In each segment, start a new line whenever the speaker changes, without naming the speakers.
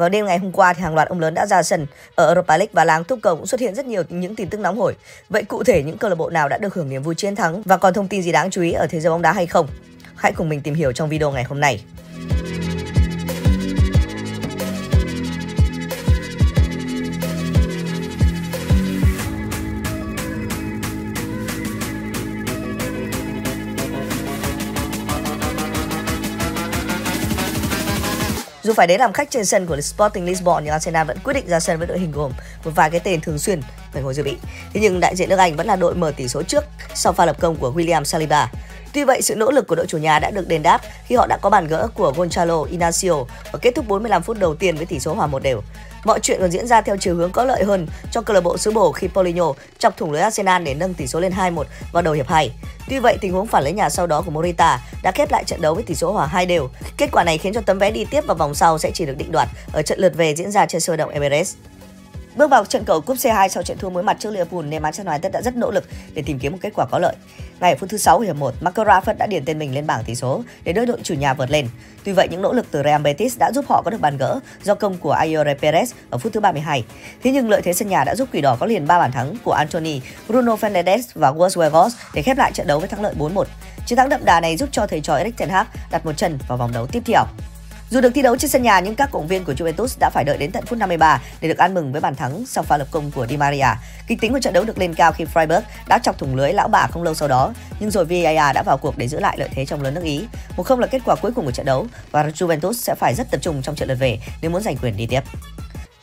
Vào đêm ngày hôm qua thì hàng loạt ông lớn đã ra sân ở Europa League và làng túc cầu cũng xuất hiện rất nhiều những tin tức nóng hổi. Vậy cụ thể những câu lạc bộ nào đã được hưởng niềm vui chiến thắng và còn thông tin gì đáng chú ý ở thế giới bóng đá hay không? Hãy cùng mình tìm hiểu trong video ngày hôm nay. Dù phải đến làm khách trên sân của Sporting Lisbon, nhưng Arsenal vẫn quyết định ra sân với đội hình gồm một vài cái tên thường xuyên phải ngồi dự bị. Thế nhưng đại diện nước Anh vẫn là đội mở tỷ số trước sau pha lập công của William Saliba. Tuy vậy, sự nỗ lực của đội chủ nhà đã được đền đáp khi họ đã có bàn gỡ của Gonzalo Inacio và kết thúc 45 phút đầu tiên với tỷ số hòa một đều. Mọi chuyện còn diễn ra theo chiều hướng có lợi hơn cho câu lạc bộ xứ bồ khi Paulinho chọc thủng lưới Arsenal để nâng tỷ số lên 2-1 vào đầu hiệp 2. Tuy vậy, tình huống phản lấy nhà sau đó của Morita đã khép lại trận đấu với tỷ số hòa 2 đều. Kết quả này khiến cho tấm vé đi tiếp vào vòng sau sẽ chỉ được định đoạt ở trận lượt về diễn ra trên sân động Emirates. Bước vào trận cầu cúp C2 sau trận thua mới mặt trước Liverpool nên Manchester United đã rất nỗ lực để tìm kiếm một kết quả có lợi. Ngay ở phút thứ 6 hiệp 1, Marco Rashford đã điền tên mình lên bảng tỷ số để đỡ đội chủ nhà vượt lên. Tuy vậy, những nỗ lực từ Real Betis đã giúp họ có được bàn gỡ do công của Ayore Perez ở phút thứ 32. Thế nhưng lợi thế sân nhà đã giúp Quỷ Đỏ có liền 3 bàn thắng của Anthony, Bruno Fernandes và Wolves để khép lại trận đấu với thắng lợi 4-1. Chiến thắng đậm đà này giúp cho thầy trò Erik ten Hag đặt một chân vào vòng đấu tiếp theo. Dù được thi đấu trên sân nhà nhưng các cổng viên của Juventus đã phải đợi đến tận phút 53 để được ăn mừng với bàn thắng sau pha lập công của Di Maria. Kịch tính của trận đấu được lên cao khi Freiburg đã chọc thủng lưới lão bà không lâu sau đó, nhưng rồi VAR đã vào cuộc để giữ lại lợi thế trong lớn nước Ý. Một không là kết quả cuối cùng của trận đấu và Juventus sẽ phải rất tập trung trong trận lượt về nếu muốn giành quyền đi tiếp.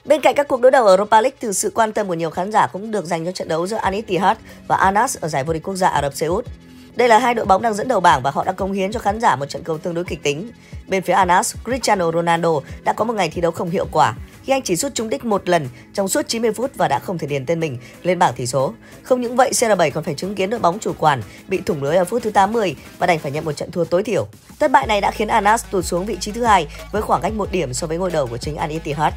Bên cạnh các cuộc đối đầu ở Europa League từ sự quan tâm của nhiều khán giả cũng được dành cho trận đấu giữa Al Ittihad và Anas ở giải vô địch quốc gia Ả Rập Xê Út. Đây là hai đội bóng đang dẫn đầu bảng và họ đã công hiến cho khán giả một trận cầu tương đối kịch tính. Bên phía Anas, Cristiano Ronaldo đã có một ngày thi đấu không hiệu quả khi anh chỉ sút trúng đích một lần trong suốt 90 phút và đã không thể điền tên mình lên bảng tỷ số. Không những vậy, CR7 còn phải chứng kiến đội bóng chủ quản bị thủng lưới ở phút thứ 80 và đành phải nhận một trận thua tối thiểu. Thất bại này đã khiến Anas tụt xuống vị trí thứ hai với khoảng cách một điểm so với ngôi đầu của chính Al Ittihad.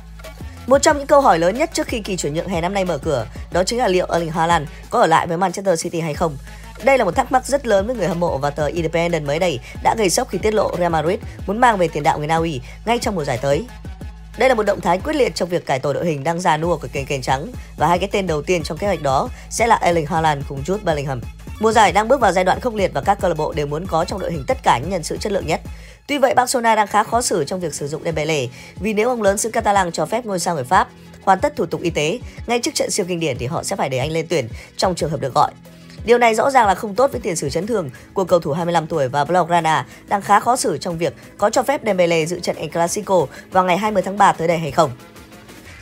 Một trong những câu hỏi lớn nhất trước khi kỳ chuyển nhượng hè năm nay mở cửa, đó chính là liệu Erling Haaland có ở lại với Manchester City hay không. Đây là một thắc mắc rất lớn với người hâm mộ và tờ Independent mới đây đã gây sốc khi tiết lộ Real Madrid muốn mang về tiền đạo người Na Uy ngay trong mùa giải tới. Đây là một động thái quyết liệt trong việc cải tổ đội hình đang già nua của kênh kênh trắng và hai cái tên đầu tiên trong kế hoạch đó sẽ là Erling Haaland cùng Jude Bellingham. Mùa giải đang bước vào giai đoạn khốc liệt và các câu lạc bộ đều muốn có trong đội hình tất cả những nhân sự chất lượng nhất. Tuy vậy, Barcelona đang khá khó xử trong việc sử dụng Dembele vì nếu ông lớn xứ Catalan cho phép ngôi sao người Pháp hoàn tất thủ tục y tế ngay trước trận siêu kinh điển thì họ sẽ phải để anh lên tuyển trong trường hợp được gọi. Điều này rõ ràng là không tốt với tiền sử chấn thương của cầu thủ 25 tuổi và Blaugrana đang khá khó xử trong việc có cho phép Dembele dự trận El Clasico vào ngày 20 tháng 3 tới đây hay không.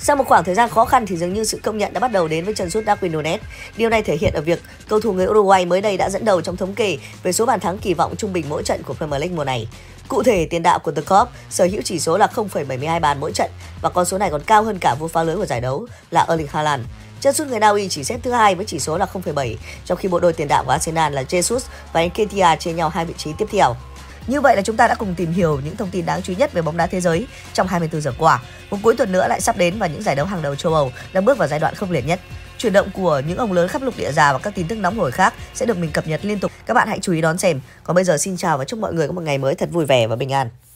Sau một khoảng thời gian khó khăn thì dường như sự công nhận đã bắt đầu đến với chân sút Darwin Nunes. Điều này thể hiện ở việc cầu thủ người Uruguay mới đây đã dẫn đầu trong thống kê về số bàn thắng kỳ vọng trung bình mỗi trận của Premier League mùa này. Cụ thể, tiền đạo của The Cop sở hữu chỉ số là 0,72 bàn mỗi trận và con số này còn cao hơn cả vua phá lưới của giải đấu là Erling Haaland. Chân sút người Na Uy chỉ xếp thứ hai với chỉ số là 0,7, trong khi bộ đôi tiền đạo của Arsenal là Jesus và Nketiah chia nhau hai vị trí tiếp theo. Như vậy là chúng ta đã cùng tìm hiểu những thông tin đáng chú ý nhất về bóng đá thế giới trong 24 giờ qua. Một cuối tuần nữa lại sắp đến và những giải đấu hàng đầu châu Âu đang bước vào giai đoạn khốc liệt nhất. Chuyển động của những ông lớn khắp lục địa già và các tin tức nóng hổi khác sẽ được mình cập nhật liên tục. Các bạn hãy chú ý đón xem. Còn bây giờ xin chào và chúc mọi người có một ngày mới thật vui vẻ và bình an.